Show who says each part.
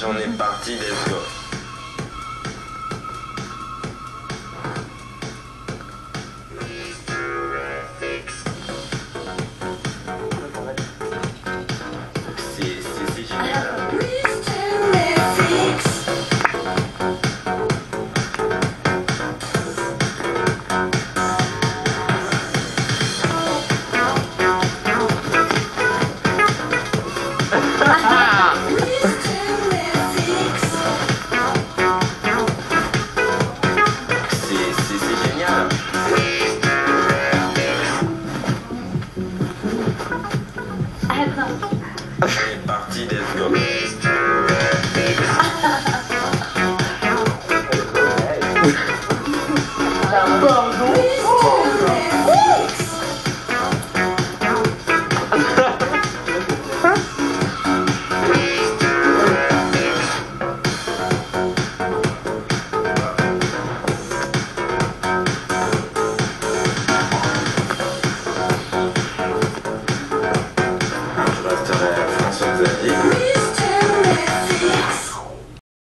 Speaker 1: on est parti, let's go. C'est parti des go.